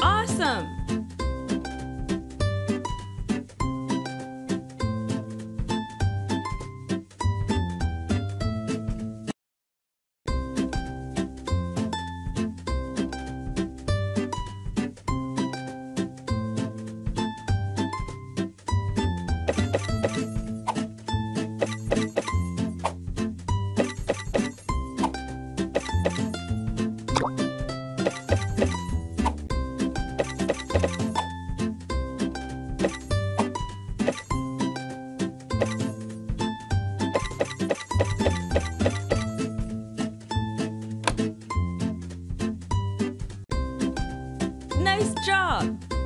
Awesome! Nice job!